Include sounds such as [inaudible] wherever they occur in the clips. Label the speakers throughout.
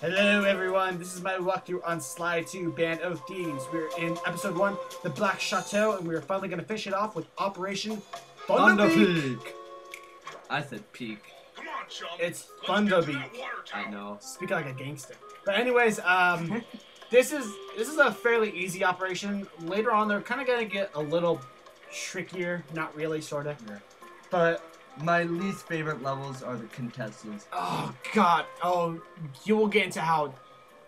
Speaker 1: Hello, everyone. This is my walkthrough on Sly 2 Band of Thieves. We're in episode 1, The Black Chateau, and we're finally going to finish it off with Operation Thunder Peak.
Speaker 2: I said peak.
Speaker 3: Come on, chum.
Speaker 1: It's
Speaker 3: Let's
Speaker 1: Thunder Peak.
Speaker 2: I know.
Speaker 1: Speak like a gangster. But anyways, um, [laughs] this is this is a fairly easy operation. Later on, they're kind of going to get a little trickier. Not really, sort of.
Speaker 2: Yeah.
Speaker 1: But
Speaker 2: My least favorite levels are the contestants.
Speaker 1: Oh God! Oh, you will get into how,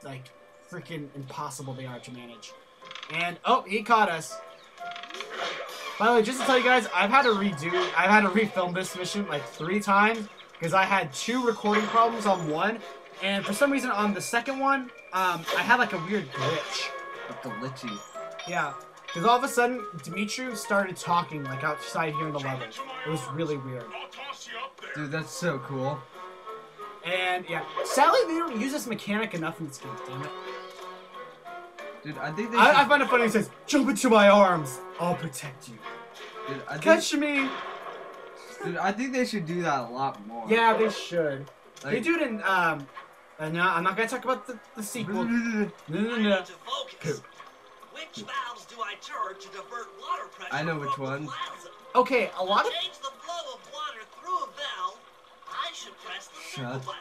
Speaker 1: like, freaking impossible they are to manage. And oh, he caught us. By the way, just to tell you guys, I've had to redo, I've had to refilm this mission like three times because I had two recording problems on one, and for some reason on the second one, um, I had like a weird glitch.
Speaker 2: But the litchy.
Speaker 1: Yeah, because all of a sudden, Dimitri started talking like outside here in the level. It was really weird.
Speaker 3: I'll toss you up there.
Speaker 2: Dude, that's so cool.
Speaker 1: And yeah, sadly they don't use this mechanic enough in this game. Damn it.
Speaker 2: Dude, I think they
Speaker 1: I, I find it funny. He says, "Jump into my arms. I'll protect you.
Speaker 2: dude, I think,
Speaker 1: Catch me."
Speaker 2: dude, I think they should do that a lot more.
Speaker 1: Yeah, they should. they do it in um. Uh, no, I'm not gonna talk about the, the sequel. [laughs] No, no,
Speaker 4: I
Speaker 1: no.
Speaker 4: Need to focus. Which valves do I to divert water pressure
Speaker 2: I know which
Speaker 4: from the
Speaker 2: ones.
Speaker 4: plaza?
Speaker 1: Okay, a lot
Speaker 4: To
Speaker 1: of
Speaker 4: change the flow of water through a valve, I should press the
Speaker 2: Shut.
Speaker 4: button.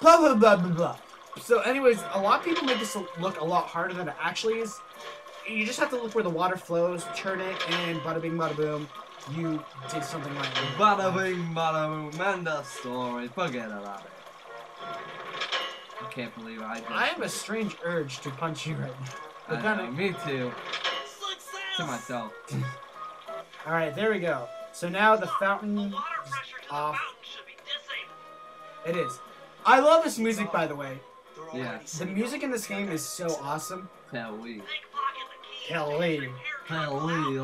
Speaker 1: blah blah blah blah blah. So, anyways, a lot of people make this look a lot harder than it actually is. You just have to look where the water flows, turn it, and bada bing, bada boom, you did something right.
Speaker 2: Bada bing, bada boom, and the story. Forget about it. I can't believe I just.
Speaker 1: I have a strange urge to punch you right now.
Speaker 2: I know, me too.
Speaker 4: Success!
Speaker 2: To myself.
Speaker 1: All right, there we go. So now the
Speaker 4: The
Speaker 1: fountain
Speaker 4: water
Speaker 1: is
Speaker 4: pressure the
Speaker 1: off.
Speaker 4: fountain should be disabled.
Speaker 1: It is. I love this music, by the way.
Speaker 2: Yeah.
Speaker 1: The music in this game is so awesome.
Speaker 2: Hell we.
Speaker 4: Pickpocket the.
Speaker 1: Kelly.
Speaker 2: Hell we.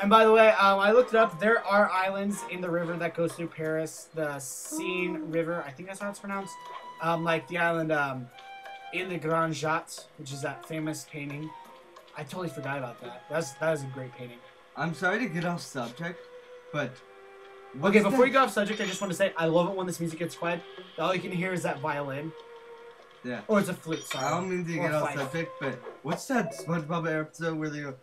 Speaker 1: And by the way, um, I looked it up. There are islands in the river that goes through Paris. The Seine River, I think that's how it's pronounced. Um, like the island um, in the Grand Jatte, which is that famous painting. I totally forgot about that. That's that is a great painting.
Speaker 2: I'm sorry to get off subject, but.
Speaker 1: Okay, before
Speaker 2: that-
Speaker 1: you go off subject, I just want to say I love it when this music gets quiet. All you can hear is that violin.
Speaker 2: Yeah.
Speaker 1: Or it's a flute. Sorry.
Speaker 2: I don't mean to
Speaker 1: Or
Speaker 2: get off subject, but what's that SpongeBob episode where they go?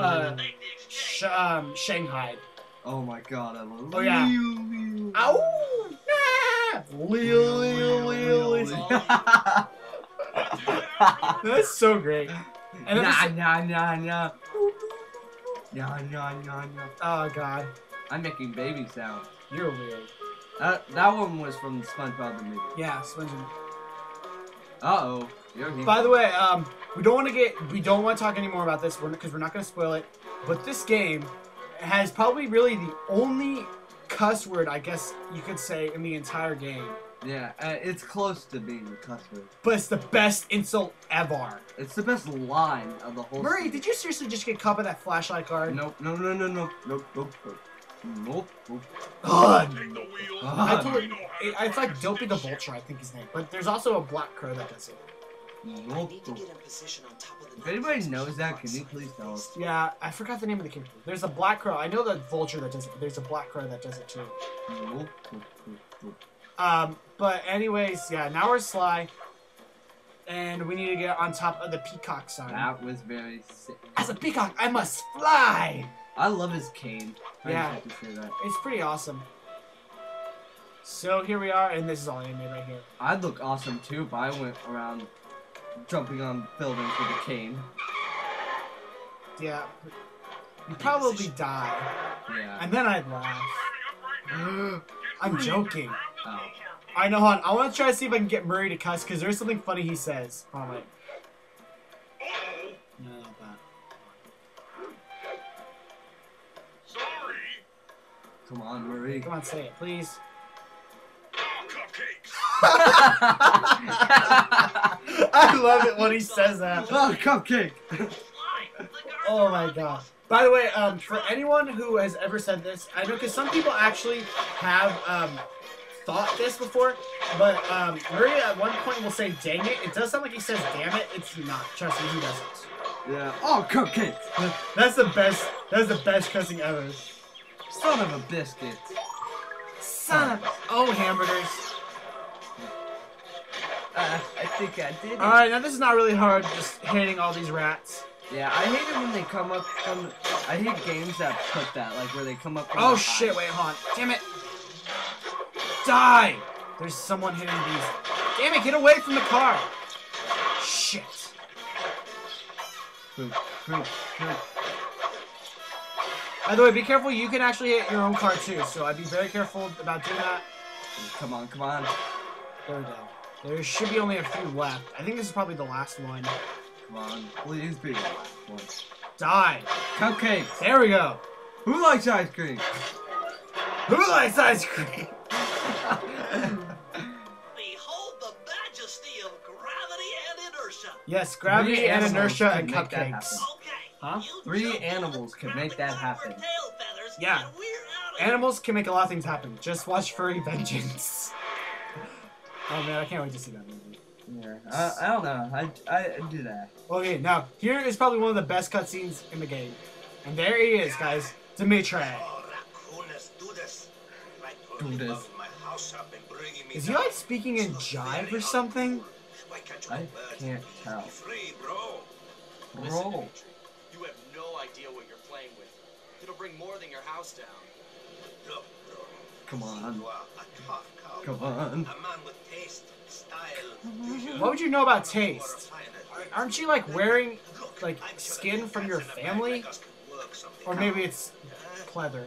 Speaker 1: Uh,
Speaker 4: Make the exchange.
Speaker 1: Sh- um, Shanghai.
Speaker 2: Oh my god, I love
Speaker 1: Oh, yeah. Ow! Leo, Leo, Leo, Leo. [laughs] That's so great. And then
Speaker 2: Nah,
Speaker 1: this-
Speaker 2: nah, nah, nah. Nah, nah, nah, nah.
Speaker 1: Oh god,
Speaker 2: I'm making baby sounds.
Speaker 1: you're weird.
Speaker 2: That, that one was from the SpongeBob the movie.
Speaker 1: Yeah, SpongeBob.
Speaker 2: Uh oh. You're.
Speaker 1: By the way, um, we don't want to get, we don't want to talk anymore about this because we're not going to spoil it. But this game has probably really the only cuss word, I guess you could say, in the entire game.
Speaker 2: Yeah, uh, it's close to being a cuss word.
Speaker 1: But it's the best insult ever.
Speaker 2: It's the best line of the whole.
Speaker 1: Murray,
Speaker 2: series.
Speaker 1: did you seriously just get caught by that flashlight card?
Speaker 2: Nope, no, no, no, no, nope, nope, nope, nope, nope.
Speaker 1: God.
Speaker 3: Take.
Speaker 2: I
Speaker 1: told-
Speaker 3: We know how
Speaker 1: It, it's like
Speaker 3: drive
Speaker 1: Dopey the Vulture, I think his name. But there's also a Black Crow that does it.
Speaker 2: Nope,
Speaker 4: need to
Speaker 2: nope.
Speaker 4: get in position on top of the
Speaker 2: If anybody knows that, can you please tell us?
Speaker 1: Yeah, I forgot the name of the character. There's a Black Crow. I know the Vulture that does it, but there's a Black Crow that does it too.
Speaker 2: Nope, nope, nope, nope.
Speaker 1: Um, but anyways, yeah, now we're Sly. And we need to get on top of the peacock sign.
Speaker 2: That was very sick.
Speaker 1: As a peacock, I must fly!
Speaker 2: I love his cane. I
Speaker 1: Yeah.
Speaker 2: just have to say that.
Speaker 1: It's pretty awesome. So here we are, and this is all anime right here.
Speaker 2: I'd look awesome too if I went around jumping on buildings with a cane.
Speaker 1: Yeah. You'd probably die.
Speaker 2: Yeah.
Speaker 1: And then I'd laugh.
Speaker 3: up right now.
Speaker 1: I'm joking.
Speaker 2: Oh.
Speaker 1: I know, hon. I want to try to see if I can get Murray to cuss because there's something funny he says. Oh wait. No, not that.
Speaker 3: Sorry.
Speaker 2: Come on, Murray.
Speaker 1: Come on, say it, please.
Speaker 3: Oh, cupcakes. [laughs] [laughs]
Speaker 1: I love it when he says that. [laughs]
Speaker 2: oh, cupcake!
Speaker 4: Slide. The guards
Speaker 1: Oh my
Speaker 4: on
Speaker 1: god. By the way, um, for anyone who has ever said this, I know because some people actually have um, thought this before, but um, Murray at one point will say "dang it." It does sound like he says "damn it." It's not. Trust me, he doesn't.
Speaker 2: yeah. Oh, cupcakes!
Speaker 1: That's the best. That's the best cussing ever.
Speaker 2: Son of a biscuit.
Speaker 1: Son of oh hamburgers.
Speaker 2: Yeah, I think I did.
Speaker 1: All right, now this is not really hard. Just hitting all these rats.
Speaker 2: Yeah, I hate it when they come up from. I hate games that put that, like where they come up. From
Speaker 1: Oh shit! Wait, hold on. Damn it! Die! There's someone hitting these. Damn it! Get away from the car! Shit!
Speaker 2: Poop, poop, poop.
Speaker 1: By the way, be careful. You can actually hit your own car too. So I'd be very careful about doing that.
Speaker 2: Come on, come on,
Speaker 1: There we go. There should be only a few left. I think this is probably the last one.
Speaker 2: come on. Please be the last one.
Speaker 1: Die!
Speaker 2: Cupcakes.
Speaker 1: There we go.
Speaker 2: Who likes ice cream?
Speaker 1: Who likes ice cream? Yes, gravity
Speaker 2: Three
Speaker 1: and inertia and cupcakes.
Speaker 4: Okay.
Speaker 1: Huh?
Speaker 2: Three animals
Speaker 4: over
Speaker 2: can make that happen.
Speaker 4: over tail feathers,
Speaker 1: Yeah.
Speaker 4: and we're outta.
Speaker 1: Animals can make a lot of things happen. Just watch Furry Vengeance. [laughs] oh man, I can't wait to see that movie.
Speaker 2: Yeah, I, I don't know. I, I do that.
Speaker 1: Okay, now here is probably one of the best cutscenes in the game, and there he is, guys, Dimitri.
Speaker 3: Do this. Like
Speaker 2: Do
Speaker 3: burning
Speaker 2: this.
Speaker 3: up my house up and bringing me
Speaker 1: Is he like speaking in jive or something?
Speaker 3: Why can't you
Speaker 2: I can't tell.
Speaker 3: Be free, bro.
Speaker 5: Listen,
Speaker 2: Roll.
Speaker 5: You have no idea what you're playing with. It'll bring more than your house down.
Speaker 3: Look, bro.
Speaker 2: Come on.
Speaker 3: You are a tough cow.
Speaker 2: Come on.
Speaker 3: A man with taste, style.
Speaker 1: What would you know about
Speaker 3: You are a
Speaker 1: taste?
Speaker 3: fine
Speaker 1: Ar-
Speaker 3: athlete.
Speaker 1: Aren't you like wearing, like, skin from your
Speaker 3: in a bag
Speaker 1: family?
Speaker 3: like us can work something
Speaker 1: or maybe it's pleather?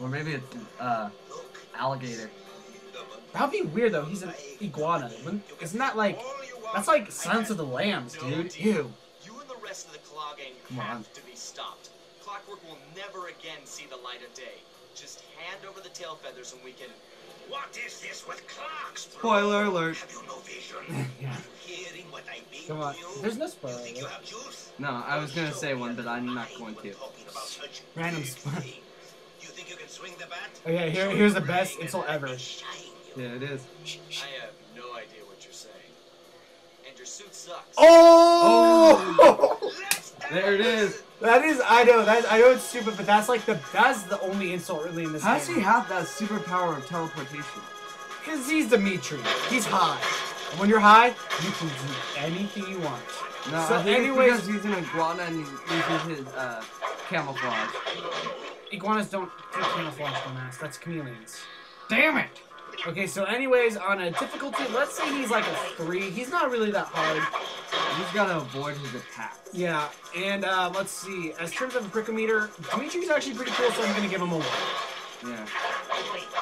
Speaker 2: Or maybe it's uh alligator.
Speaker 1: That'd be weird though. He's an iguana. Isn't that like? That's like Silence of the Lambs, dude. Ew.
Speaker 5: You and the rest of the gang
Speaker 2: Come
Speaker 5: have
Speaker 2: on.
Speaker 5: to be stopped. Clockwork will never again see the light of day. Just hand over the tail feathers and we can.
Speaker 3: What is this with clocks, bro?
Speaker 2: Spoiler alert.
Speaker 3: Have you no vision? [laughs]
Speaker 1: Yeah.
Speaker 3: You hearing what I mean
Speaker 1: Come on.
Speaker 3: you?
Speaker 1: There's no
Speaker 3: You
Speaker 1: spoiler.
Speaker 3: think you have juice?
Speaker 2: No, I was gonna say one, but I'm not going to.
Speaker 3: talking about such
Speaker 1: Random spoiler.
Speaker 3: You think you can swing the bat?
Speaker 1: Oh, okay, here, here's the best insult ever.
Speaker 3: Me shine you.
Speaker 2: Yeah, it is.
Speaker 5: I have no idea what you're saying. And your suit sucks.
Speaker 1: Oh!
Speaker 3: Let's [laughs]
Speaker 2: There it is.
Speaker 1: that is, I know, that I know it's stupid, but that's like the that's the only insult really in this
Speaker 2: How does he have that superpower of teleportation?
Speaker 1: Because he's Dimitri. He's high. And when you're high, you can do anything you want.
Speaker 2: No,
Speaker 1: So
Speaker 2: I think
Speaker 1: anyways-
Speaker 2: it's because he's an iguana and he uses his uh, camouflage.
Speaker 1: Iguanas don't do camouflage mask. That's chameleons. Damn it! Okay, so anyways, on a difficulty, let's say he's like a three. He's not really that hard.
Speaker 2: He's gotta avoid his attacks.
Speaker 1: Yeah, and uh, let's see. As terms of a brickometer, Dimitri's actually pretty cool, so I'm gonna give him a one.
Speaker 2: Yeah.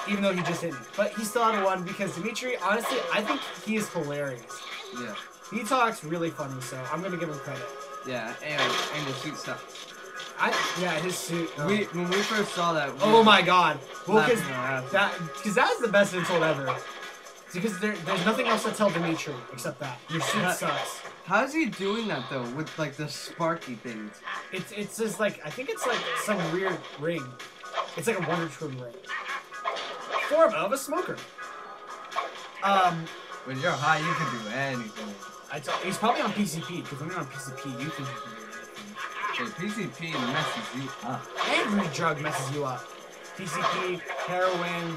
Speaker 1: Even though he just hit me. But he's still at a one because Dimitri, honestly, I think he is hilarious.
Speaker 2: Yeah.
Speaker 1: He talks really funny, so I'm gonna give him credit.
Speaker 2: Yeah, and and his suit sucks.
Speaker 1: I yeah, his suit.
Speaker 2: We when we first saw that. We
Speaker 1: Oh my god. Well, because that because that's the best insult ever. Because there, there's nothing else to tell Dimitri except that your suit
Speaker 2: That-
Speaker 1: sucks.
Speaker 2: How is he doing that though? With like the sparky things.
Speaker 1: It's it's just like I think it's like some weird ring. It's like a Wonder Twin ring. Form of a smoker. Um,
Speaker 2: When you're high, you can do anything.
Speaker 1: I t- he's probably on PCP because when you're on PCP, you you can do
Speaker 2: The PCP messes you up.
Speaker 1: Every drug messes you up. PCP, heroin,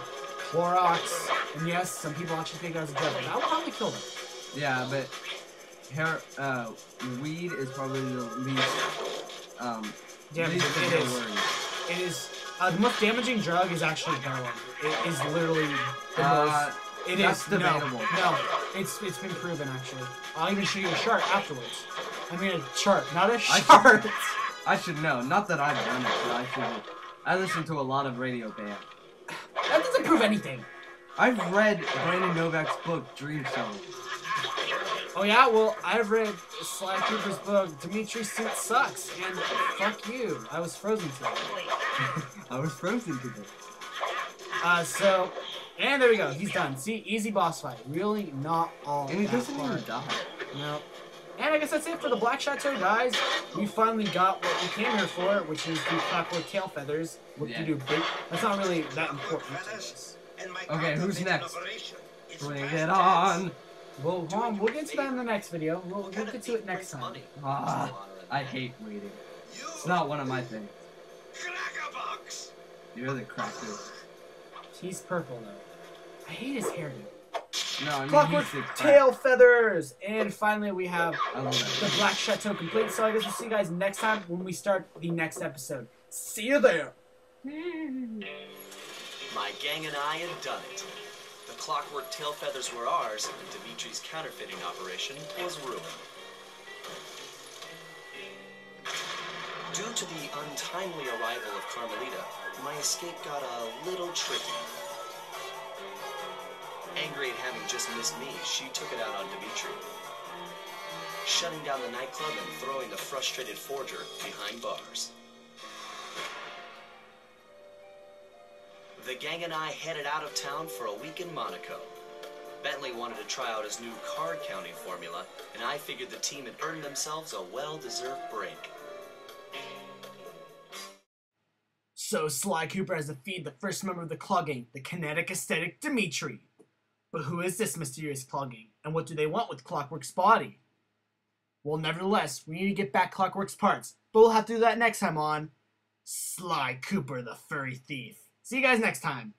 Speaker 1: Clorox, and yes, some people actually think that was a drug, but that would probably kill them.
Speaker 2: Yeah, but hair, uh, weed is probably the least, um,
Speaker 1: Damaging.
Speaker 2: least
Speaker 1: It is. It is. Uh, the most damaging drug is actually heroin. It is literally the
Speaker 2: Uh,
Speaker 1: most. It is
Speaker 2: that's debatable.
Speaker 1: No, no, it's it's been proven actually. I'll even show you a chart afterwards. I mean a chart, not a
Speaker 2: should-
Speaker 1: chart.
Speaker 2: I should know. Not that I've done it, but I should. I listen to a lot of Radio Bam.
Speaker 1: that doesn't prove anything.
Speaker 2: I've read Brandon Novak's book, Dreamseller.
Speaker 1: Oh yeah, well I've read Sly Cooper's book. Dimitri's suit sucks, and fuck you. I was frozen to it. [laughs]
Speaker 2: I was frozen to this.
Speaker 1: Uh, so, and there we go. He's done. See, easy boss fight. Really not all
Speaker 2: And he doesn't even die.
Speaker 1: No. And I guess that's it for the Black Chateau, guys. We finally got what we came here for, which is the clockwork tail feathers. What
Speaker 2: Yeah.
Speaker 1: to do big. That's not really that important. to us.
Speaker 2: Okay, who's next?
Speaker 3: operation. It's
Speaker 2: Bring
Speaker 3: past
Speaker 2: it on.
Speaker 1: Well, hold on, we'll get to that in the next video. We'll, we'll get to it next time.
Speaker 2: Ah,
Speaker 5: There's no honor in
Speaker 2: I hate waiting. It's not one of my things.
Speaker 3: Crackerbox.
Speaker 2: You're the cracker.
Speaker 1: He's purple though. I hate his hairdo.
Speaker 2: No, I mean
Speaker 1: Clockwork
Speaker 2: he's the
Speaker 1: Tail Feathers. And finally, we have the. Black Chateau complete. So I guess we'll see you guys next time when we start the next episode. See you there. Hmm.
Speaker 5: My gang and I had done it. The clockwork tail feathers were ours, and Dimitri's counterfeiting operation was ruined. Due to the untimely arrival of Carmelita, my escape got a little tricky. Angry at having just missed me, she took it out on Dimitri. Shutting down the nightclub and throwing the frustrated forger behind bars. The gang and I headed out of town for a week in Monaco. Bentley wanted to try out his new card counting formula, and I figured the team had earned themselves a well deserved break.
Speaker 1: So Sly Cooper has defeated the first member of the Klaww Gang, eh? the kinetic aesthetic Dimitri. But who is this mysterious Klaww Gang, and what do they want with Clockwork's body? Well, nevertheless, we need to get back Clockwork's parts, but we'll have to do that next time on Sly Cooper the Furry Thief. See you guys next time.